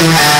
Yeah.